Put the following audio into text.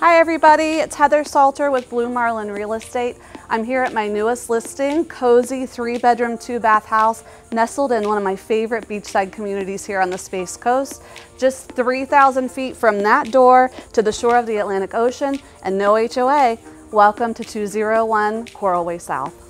Hi everybody, it's Heather Salter with Blue Marlin Real Estate. I'm here at my newest listing, cozy three bedroom, two bath house, nestled in one of my favorite beachside communities here on the Space Coast. Just 3,000 feet from that door to the shore of the Atlantic Ocean and no HOA. Welcome to 201 Coral Way South.